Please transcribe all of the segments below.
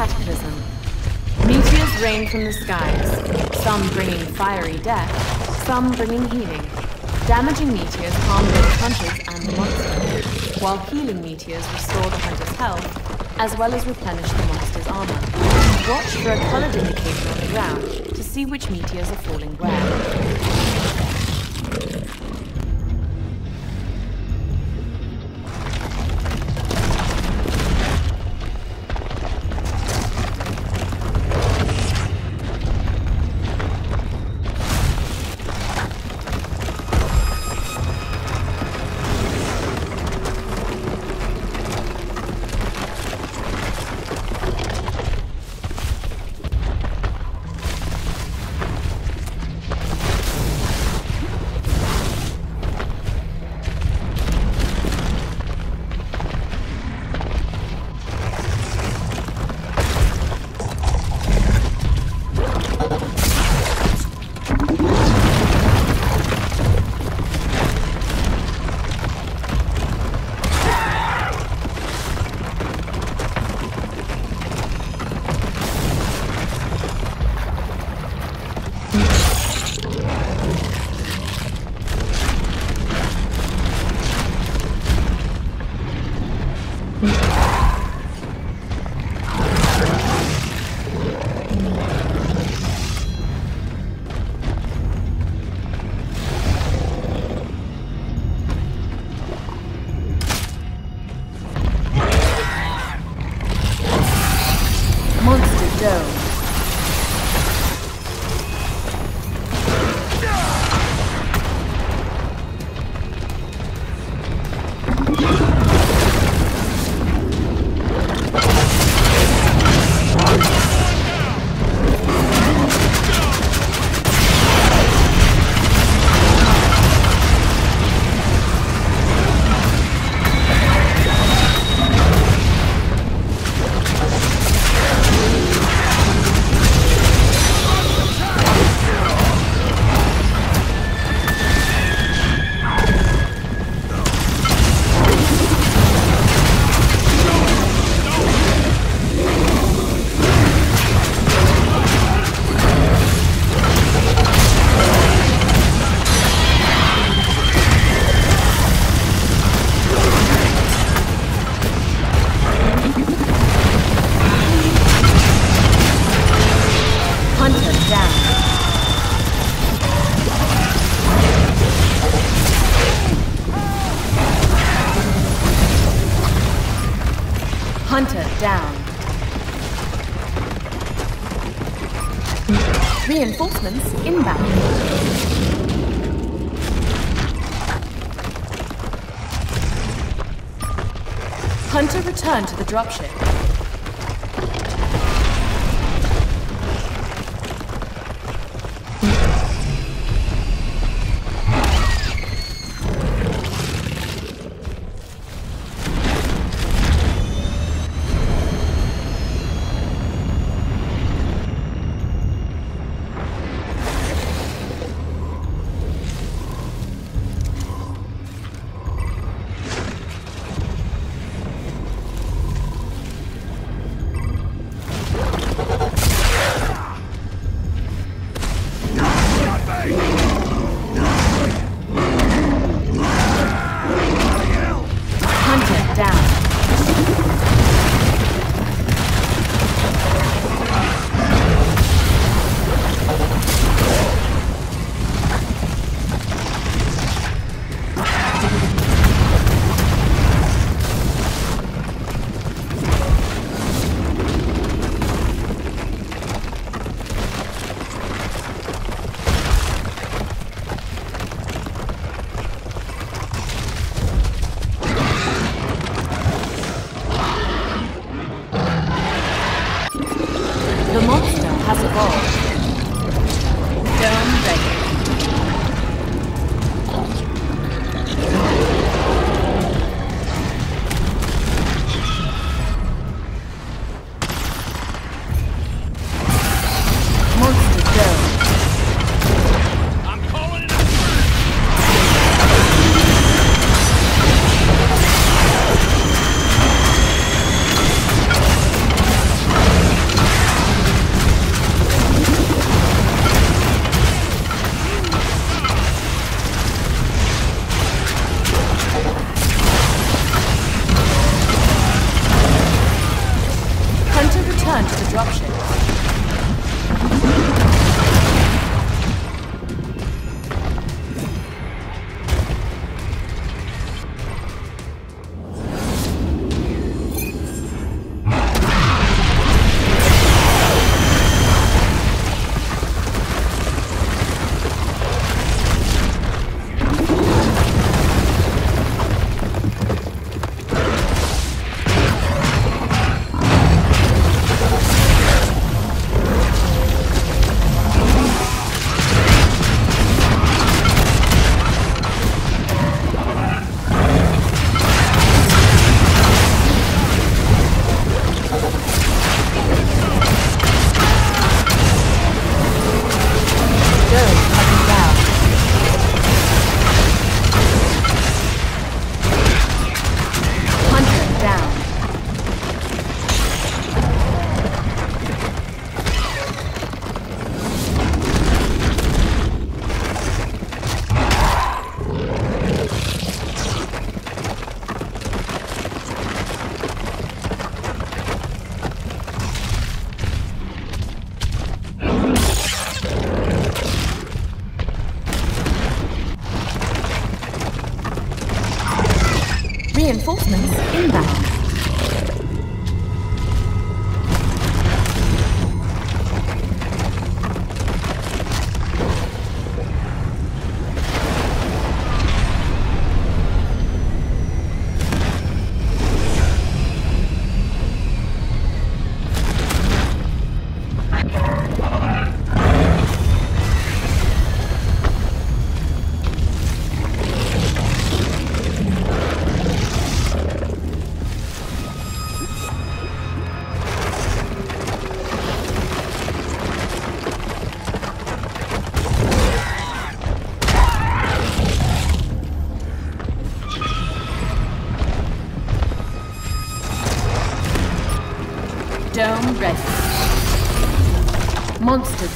cataclysm. Meteors rain from the skies, some bringing fiery death, some bringing healing. Damaging meteors harm both hunters and the monster, while healing meteors restore the hunter's health, as well as replenish the monster's armor. Watch for a colored indicator on the ground to see which meteors are falling where. Down. Reinforcements inbound. Hunter returned to the dropship. Return to the dropship.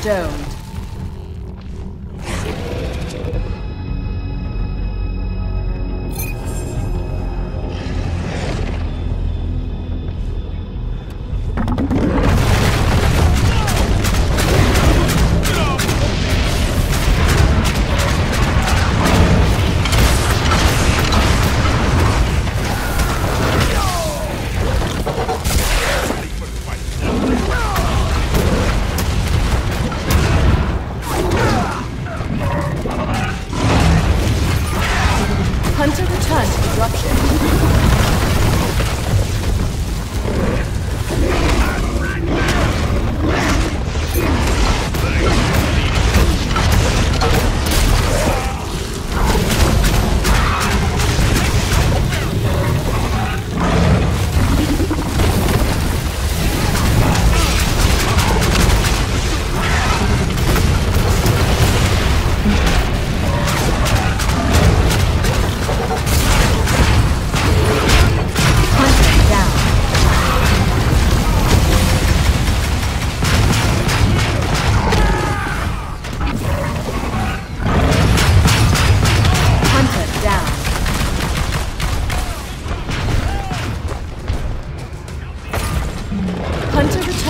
Monster Hunter returned to the dropship.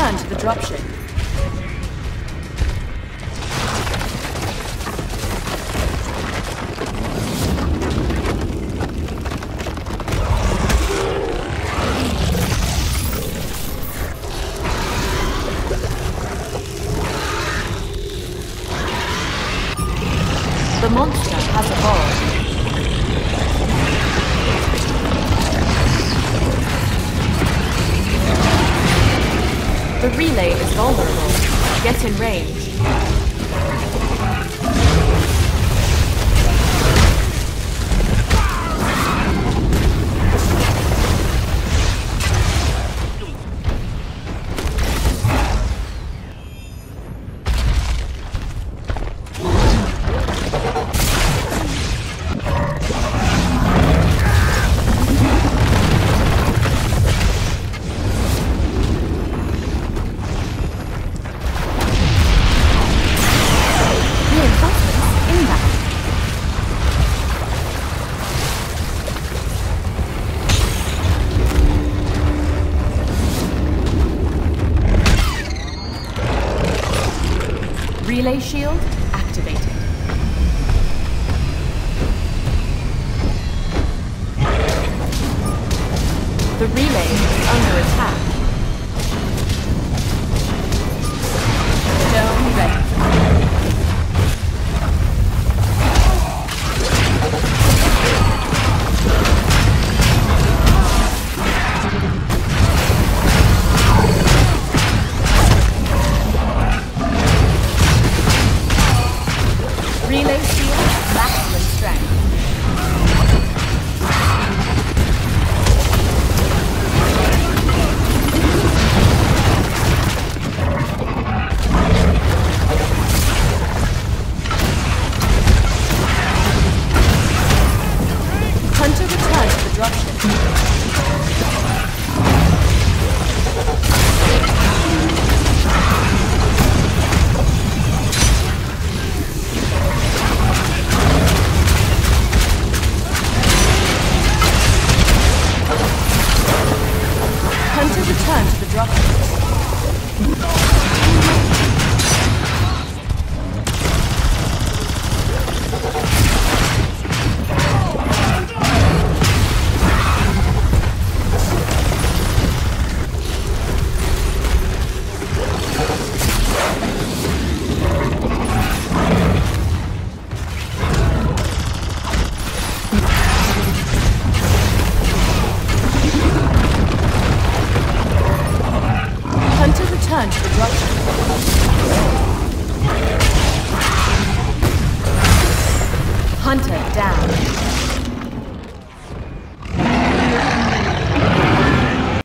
Returned to the dropship. The monster has evolved. The relay is vulnerable. Get in range. Relay shield activated. The relay is under attack.